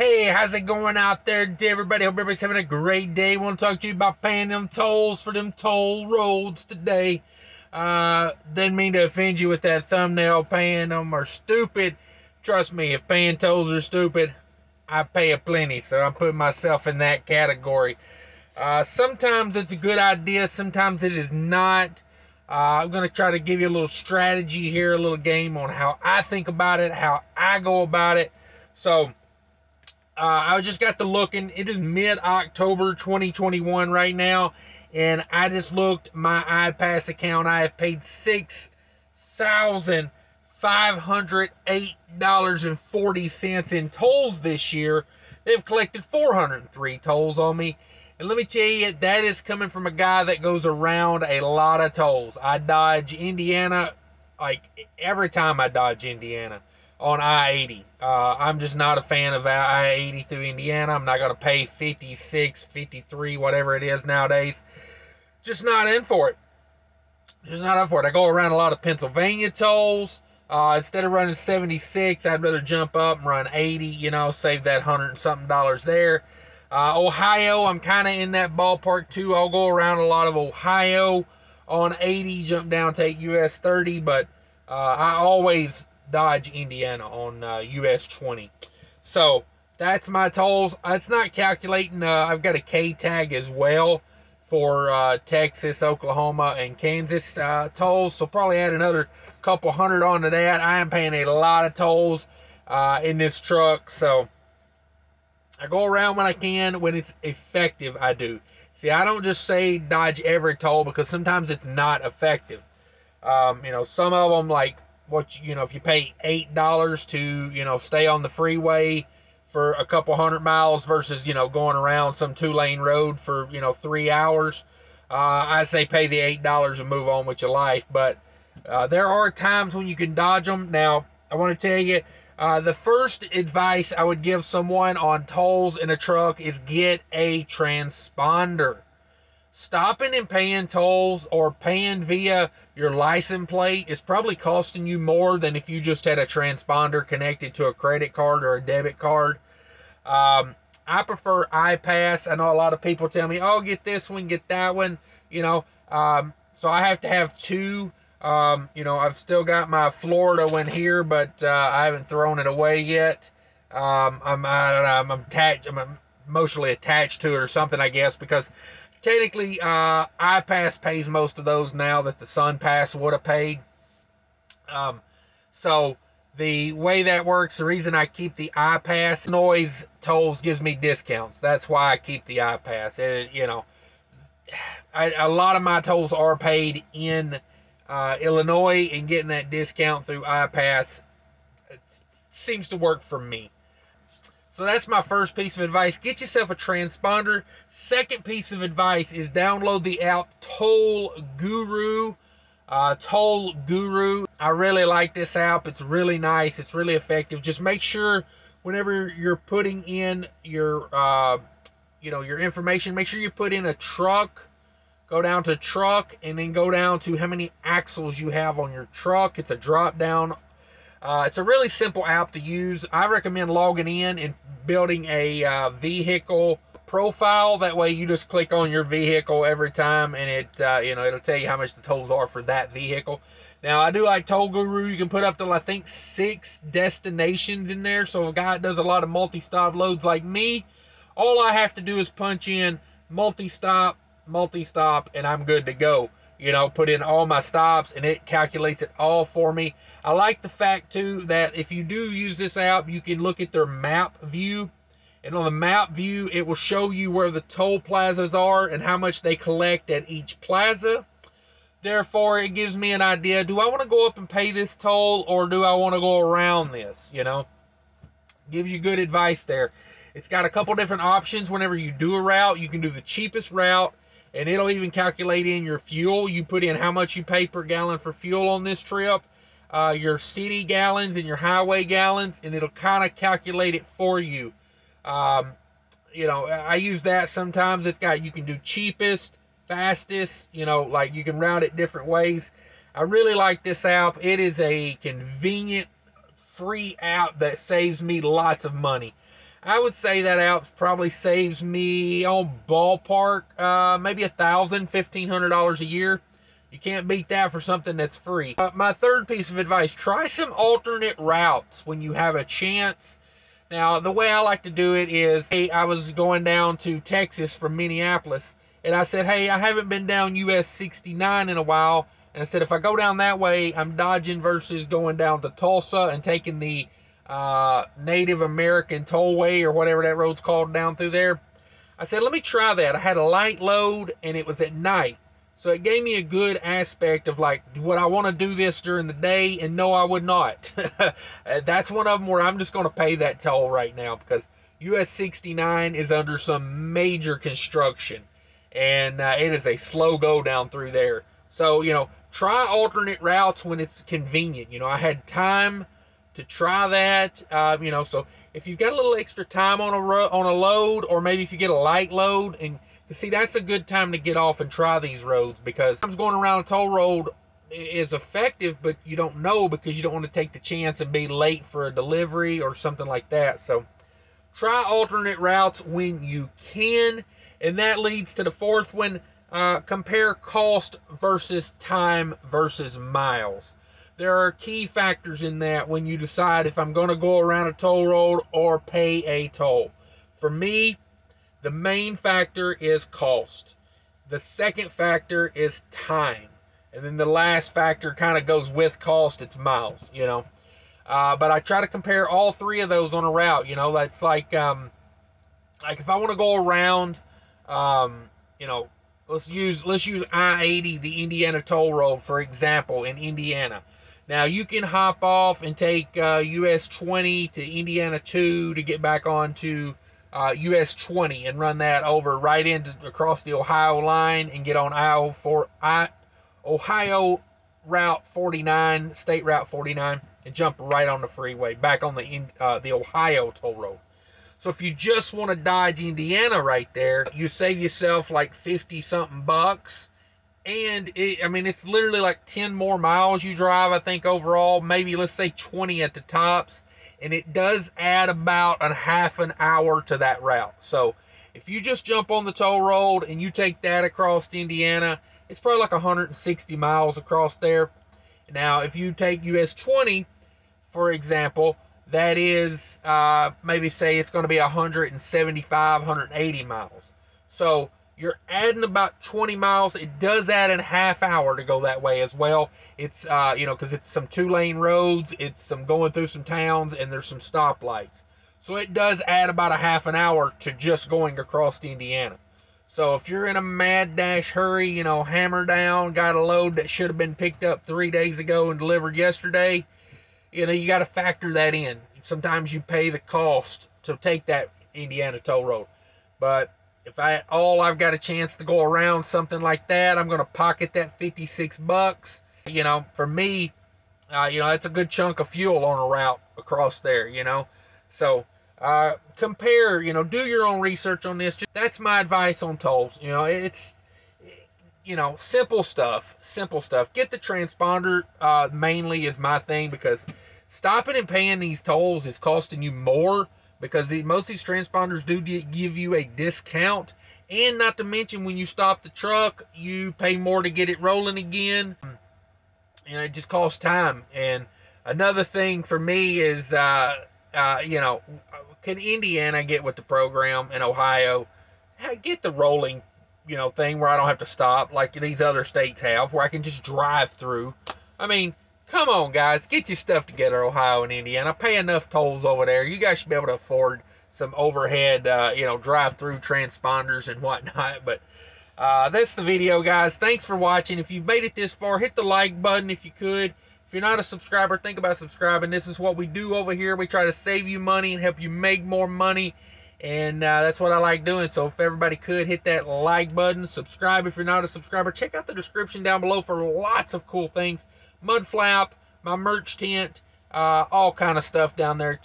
Hey, how's it going out there, everybody? Hope everybody's having a great day. Want to talk to you about paying them tolls for them toll roads today. Uh, didn't mean to offend you with that thumbnail. Paying them are stupid. Trust me, if paying tolls are stupid, I pay a plenty. So I'm putting myself in that category. Uh, sometimes it's a good idea. Sometimes it is not. Uh, I'm going to try to give you a little strategy here, a little game on how I think about it, how I go about it. So, uh, I just got to looking. It is mid October 2021 right now, and I just looked my iPass account. I have paid six thousand five hundred eight dollars and forty cents in tolls this year. They've collected 403 tolls on me. And let me tell you, that is coming from a guy that goes around a lot of tolls. I dodge Indiana like every time I dodge Indiana on I 80. Uh, I'm just not a fan of I 80 through Indiana. I'm not going to pay 56, 53, whatever it is nowadays. Just not in for it. Just not in for it. I go around a lot of Pennsylvania tolls. Uh, instead of running 76, I'd rather jump up and run 80, you know, save that hundred and something dollars there. Uh, Ohio, I'm kind of in that ballpark too. I'll go around a lot of Ohio on 80, jump down, take US 30, but uh, I always dodge Indiana on uh, US 20. So that's my tolls. It's not calculating. Uh, I've got a K tag as well for uh, Texas, Oklahoma, and Kansas uh, tolls. So probably add another couple hundred onto that. I am paying a lot of tolls in this truck. So I go around when I can. When it's effective, I do. See, I don't just say dodge every toll because sometimes it's not effective. Um, you know, some of them like what you know, if you pay eight dollars to you know stay on the freeway for a couple hundred miles versus you know going around some two lane road for you know three hours, uh, I say pay the eight dollars and move on with your life. But uh, there are times when you can dodge them. Now, I want to tell you uh, the first advice I would give someone on tolls in a truck is get a transponder. Stopping and paying tolls or paying via your license plate is probably costing you more than if you just had a transponder connected to a credit card or a debit card. Um, I prefer iPass. I know a lot of people tell me, oh, get this one, get that one, you know. Um, so I have to have two um, you know, I've still got my Florida one here, but uh, I haven't thrown it away yet. Um, I'm I don't know, I'm attached. I'm emotionally attached to it or something, I guess, because technically uh, iPass pays most of those now that the SunPass would have paid. Um, so the way that works, the reason I keep the iPass, Illinois tolls gives me discounts. That's why I keep the iPass. It, you know, I, a lot of my tolls are paid in uh, Illinois and getting that discount through iPass seems to work for me. So that's my first piece of advice. Get yourself a transponder. Second piece of advice is download the app Toll Guru. Uh, Toll Guru. I really like this app. It's really nice. It's really effective. Just make sure whenever you're putting in your, uh, you know, your information, make sure you put in a truck go down to truck and then go down to how many axles you have on your truck. It's a drop down. Uh, it's a really simple app to use. I recommend logging in and building a uh, vehicle profile. That way you just click on your vehicle every time and it, uh, you know, it'll tell you how much the tolls are for that vehicle. Now I do like Toll Guru. You can put up to I think six destinations in there. So a guy that does a lot of multi-stop loads like me, all I have to do is punch in multi-stop multi-stop and I'm good to go. You know, put in all my stops and it calculates it all for me. I like the fact too that if you do use this app, you can look at their map view. And on the map view, it will show you where the toll plazas are and how much they collect at each plaza. Therefore, it gives me an idea. Do I want to go up and pay this toll or do I want to go around this? You know, gives you good advice there. It's got a couple different options whenever you do a route. You can do the cheapest route and it'll even calculate in your fuel. You put in how much you pay per gallon for fuel on this trip, uh, your city gallons and your highway gallons, and it'll kind of calculate it for you. Um, you know, I use that sometimes. It's got you can do cheapest, fastest. You know, like you can route it different ways. I really like this app. It is a convenient, free app that saves me lots of money. I would say that out probably saves me on ballpark uh, maybe a thousand, fifteen hundred dollars a year. You can't beat that for something that's free. Uh, my third piece of advice: try some alternate routes when you have a chance. Now, the way I like to do it is, hey, I was going down to Texas from Minneapolis, and I said, hey, I haven't been down US 69 in a while, and I said if I go down that way, I'm dodging versus going down to Tulsa and taking the uh, Native American Tollway or whatever that road's called down through there. I said, let me try that. I had a light load and it was at night. So it gave me a good aspect of like, would I want to do this during the day? And no, I would not. That's one of them where I'm just going to pay that toll right now because US 69 is under some major construction and uh, it is a slow go down through there. So, you know, try alternate routes when it's convenient. You know, I had time to try that. Uh, you know, so if you've got a little extra time on a on a load, or maybe if you get a light load, and see that's a good time to get off and try these roads because sometimes going around a toll road is effective, but you don't know because you don't want to take the chance and be late for a delivery or something like that. So try alternate routes when you can, and that leads to the fourth one. Uh, compare cost versus time versus miles there are key factors in that when you decide if I'm going to go around a toll road or pay a toll. For me, the main factor is cost. The second factor is time. And then the last factor kind of goes with cost, it's miles, you know. Uh, but I try to compare all three of those on a route, you know. That's like, um, like if I want to go around, um, you know, let's use let's use I-80, the Indiana toll road, for example, in Indiana. Now you can hop off and take uh, US 20 to Indiana 2 to get back on to uh, US 20 and run that over right into across the Ohio line and get on Ohio for I, Ohio Route 49, State Route 49, and jump right on the freeway back on the uh, the Ohio toll road. So if you just want to dodge Indiana right there, you save yourself like 50 something bucks and it, I mean it's literally like 10 more miles you drive I think overall. Maybe let's say 20 at the tops. And it does add about a half an hour to that route. So if you just jump on the toll road and you take that across Indiana it's probably like 160 miles across there. Now if you take US 20 for example that is uh, maybe say it's going to be 175 180 miles. So you're adding about 20 miles. It does add a half hour to go that way as well. It's, uh, you know, because it's some two lane roads, it's some going through some towns, and there's some stoplights. So it does add about a half an hour to just going across Indiana. So if you're in a mad dash hurry, you know, hammer down, got a load that should have been picked up three days ago and delivered yesterday, you know, you got to factor that in. Sometimes you pay the cost to take that Indiana toll road. But if I at all I've got a chance to go around something like that, I'm gonna pocket that 56 bucks. You know, for me, uh, you know, that's a good chunk of fuel on a route across there. You know, so uh, compare. You know, do your own research on this. That's my advice on tolls. You know, it's you know simple stuff. Simple stuff. Get the transponder uh, mainly is my thing because stopping and paying these tolls is costing you more because the, most of these transponders do give you a discount. And not to mention, when you stop the truck, you pay more to get it rolling again. And it just costs time. And another thing for me is, uh, uh, you know, can Indiana get with the program in Ohio? Get the rolling, you know, thing where I don't have to stop like these other states have, where I can just drive through. I mean, Come on, guys, get your stuff together, Ohio and Indiana. Pay enough tolls over there. You guys should be able to afford some overhead, uh, you know, drive-through transponders and whatnot. But uh, that's the video, guys. Thanks for watching. If you've made it this far, hit the like button if you could. If you're not a subscriber, think about subscribing. This is what we do over here. We try to save you money and help you make more money. And uh, that's what I like doing. So if everybody could hit that like button, subscribe if you're not a subscriber. Check out the description down below for lots of cool things Mudflap, my merch tent, uh, all kind of stuff down there.